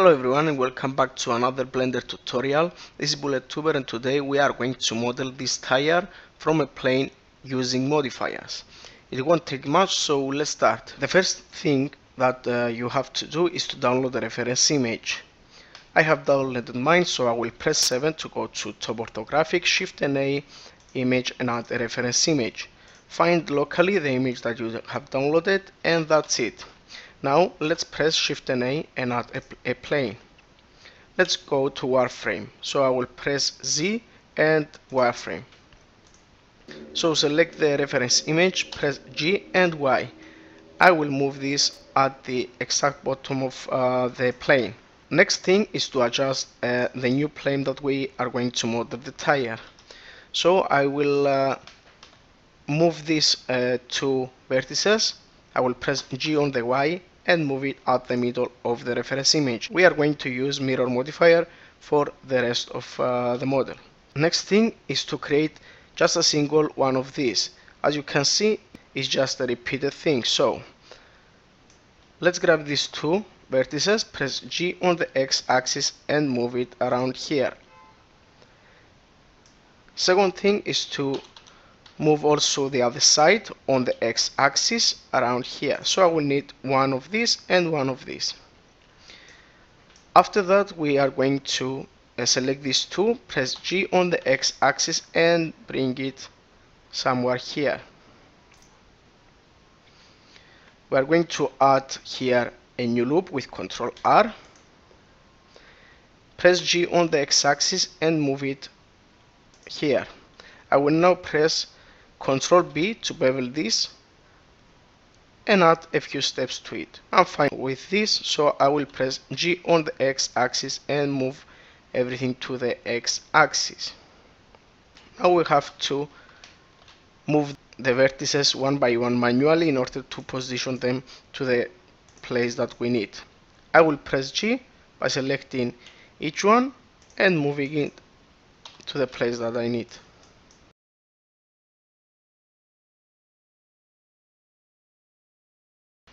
Hello everyone and welcome back to another Blender tutorial. This is BulletTuber and today we are going to model this tire from a plane using modifiers. It won't take much so let's start. The first thing that uh, you have to do is to download the reference image. I have downloaded mine so I will press 7 to go to top orthographic, shift and A, image and add a reference image. Find locally the image that you have downloaded and that's it. Now let's press Shift and A and add a, a plane. Let's go to wireframe. So I will press Z and wireframe. So select the reference image, press G and Y. I will move this at the exact bottom of uh, the plane. Next thing is to adjust uh, the new plane that we are going to model the tire. So I will uh, move these uh, two vertices. I will press G on the Y and move it at the middle of the reference image. We are going to use mirror modifier for the rest of uh, the model. Next thing is to create just a single one of these. As you can see, it's just a repeated thing. So let's grab these two vertices, press G on the X axis and move it around here. Second thing is to move also the other side on the x-axis around here. So I will need one of these and one of these. After that we are going to uh, select these two press G on the x-axis and bring it somewhere here. We are going to add here a new loop with control R. Press G on the x-axis and move it here. I will now press Control B to bevel this and add a few steps to it. I'm fine with this so I will press G on the X axis and move everything to the X axis. Now we have to move the vertices one by one manually in order to position them to the place that we need. I will press G by selecting each one and moving it to the place that I need.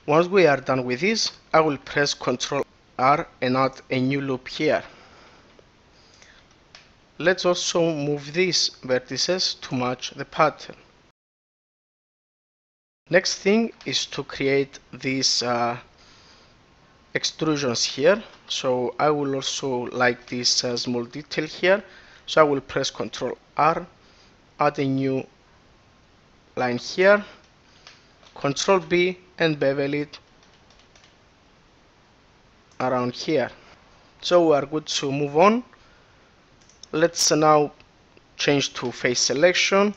Once we are done with this, I will press Ctrl R and add a new loop here. Let's also move these vertices to match the pattern. Next thing is to create these uh, extrusions here. So I will also like this uh, small detail here. So I will press Ctrl R, add a new line here, Ctrl B and bevel it around here. So we are good to move on. Let's now change to face selection.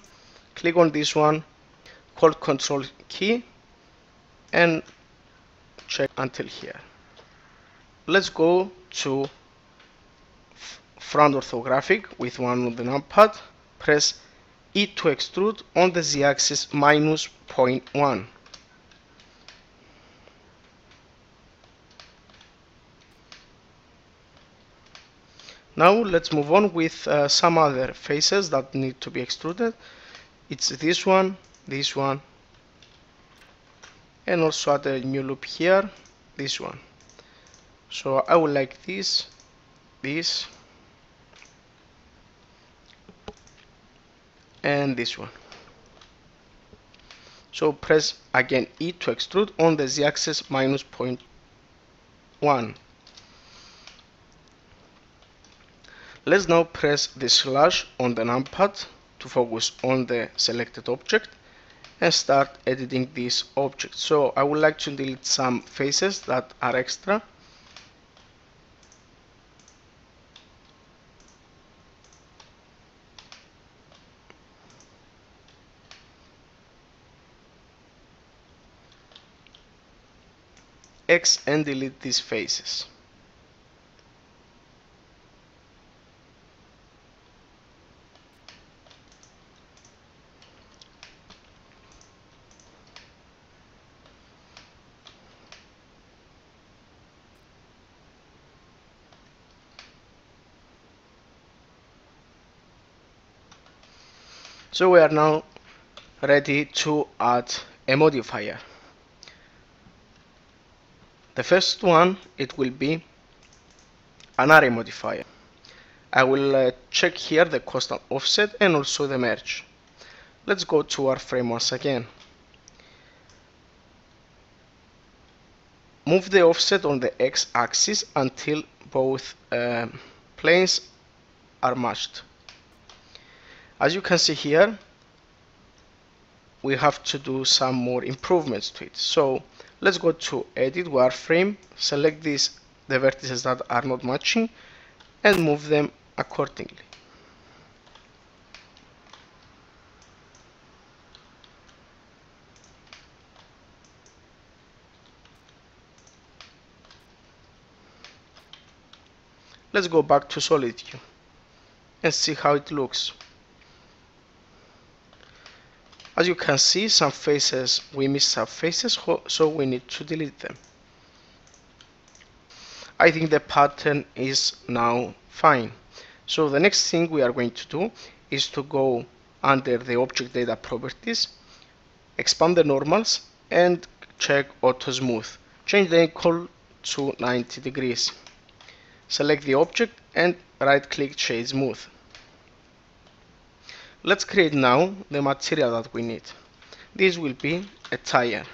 Click on this one hold control key and check until here. Let's go to front orthographic with one on the numpad press E to extrude on the z-axis minus 0.1 Now let's move on with uh, some other faces that need to be extruded. It's this one, this one, and also add a new loop here, this one. So I would like this, this, and this one. So press again E to extrude on the z-axis minus 0.1 Let's now press the slash on the numpad to focus on the selected object and start editing this object. So I would like to delete some faces that are extra. X and delete these faces. So we are now ready to add a modifier. The first one, it will be an array modifier. I will uh, check here the constant offset and also the merge. Let's go to wireframe once again. Move the offset on the x-axis until both uh, planes are matched. As you can see here, we have to do some more improvements to it. So let's go to edit wireframe, select these the vertices that are not matching and move them accordingly. Let's go back to solid view and see how it looks. As you can see, some faces, we miss some faces, so we need to delete them. I think the pattern is now fine. So the next thing we are going to do is to go under the object data properties, expand the normals and check auto smooth. Change the angle to 90 degrees. Select the object and right click shade smooth. Let's create now the material that we need. This will be a tire.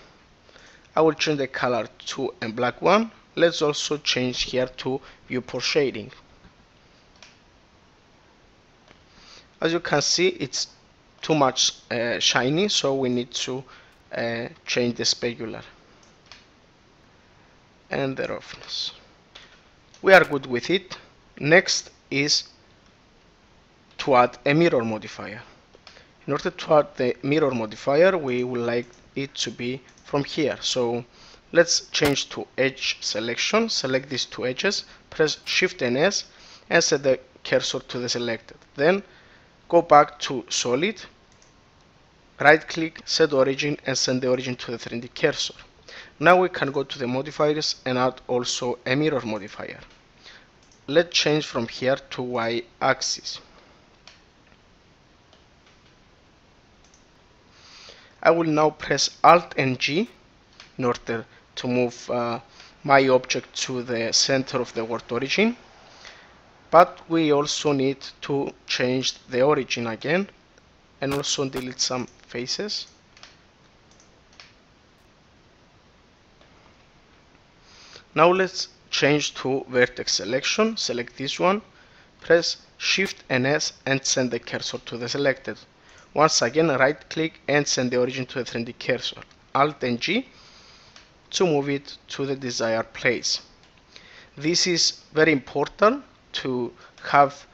I will change the color to a black one. Let's also change here to viewport shading. As you can see, it's too much uh, shiny, so we need to uh, change the specular and the roughness. We are good with it. Next is to add a mirror modifier. In order to add the mirror modifier, we would like it to be from here. So let's change to edge selection, select these two edges, press Shift and S and set the cursor to the selected. Then go back to solid, right click, set origin and send the origin to the 3D cursor. Now we can go to the modifiers and add also a mirror modifier. Let's change from here to Y axis. I will now press Alt and G in order to move uh, my object to the center of the world origin. But we also need to change the origin again and also delete some faces. Now let's change to vertex selection. Select this one. Press shift and S and send the cursor to the selected once again right click and send the origin to the 3D cursor alt and G to move it to the desired place this is very important to have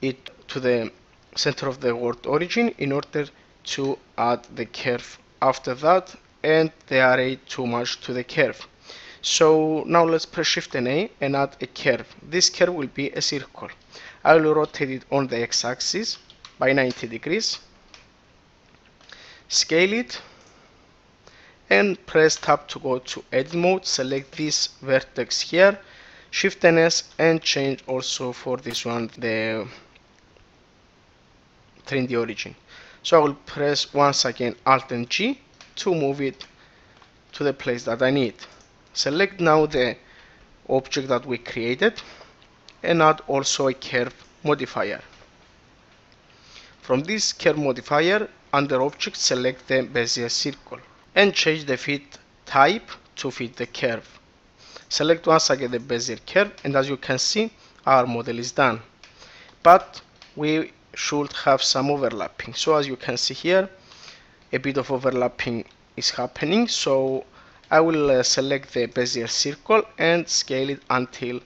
it to the center of the world origin in order to add the curve after that and the array to match to the curve. So now let's press shift and A and add a curve. This curve will be a circle. I will rotate it on the x-axis by 90 degrees. Scale it and press tab to go to edit mode. Select this vertex here shift and S and change also for this one the 3D origin so I will press once again alt and G to move it to the place that I need select now the object that we created and add also a curve modifier from this curve modifier under object select the Bezier circle and change the fit type to fit the curve Select once again the Bezier curve and as you can see our model is done. But we should have some overlapping. So as you can see here a bit of overlapping is happening so I will uh, select the Bezier circle and scale it until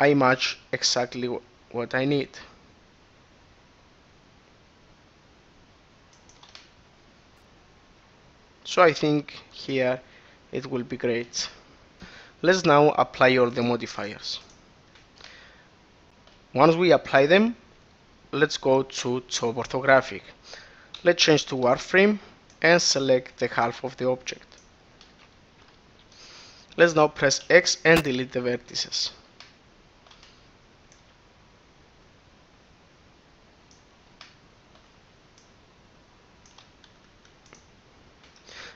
I match exactly what I need. So I think here it will be great. Let's now apply all the modifiers. Once we apply them, let's go to top orthographic. Let's change to wireframe and select the half of the object. Let's now press X and delete the vertices.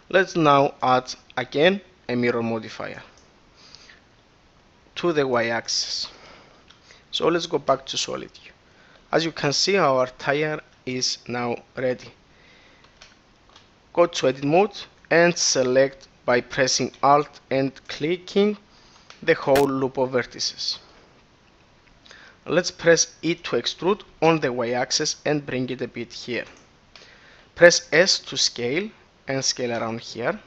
Let's now add again a mirror modifier. to the y-axis. So let's go back to solid. View as you can see our tire is now ready. Go to edit mode and select by pressing alt and clicking the whole loop of vertices. Let's press E to extrude on the y-axis and bring it a bit here. Press S to scale and scale around here.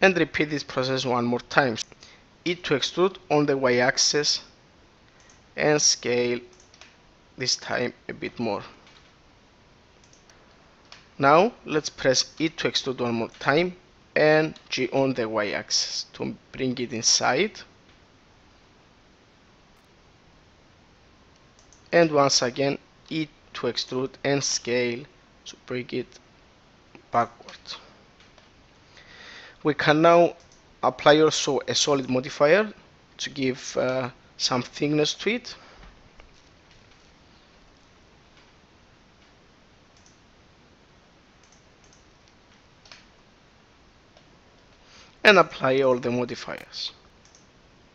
And repeat this process one more time. E to extrude on the y-axis and scale this time a bit more. Now let's press E to extrude one more time and G on the y-axis to bring it inside. And once again E to extrude and scale to bring it backward. We can now apply also a solid modifier to give uh, some thickness to it. And apply all the modifiers.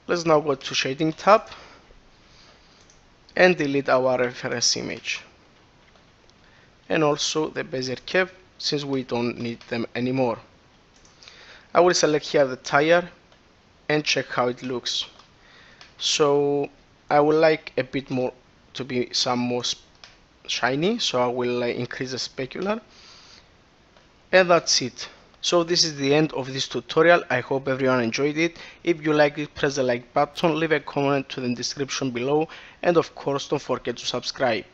Let's now go to shading tab and delete our reference image. And also the bezier curve since we don't need them anymore. I will select here the tire and check how it looks. So I would like a bit more to be some more shiny so I will uh, increase the specular. And that's it. So this is the end of this tutorial. I hope everyone enjoyed it. If you liked it press the like button leave a comment to the description below and of course don't forget to subscribe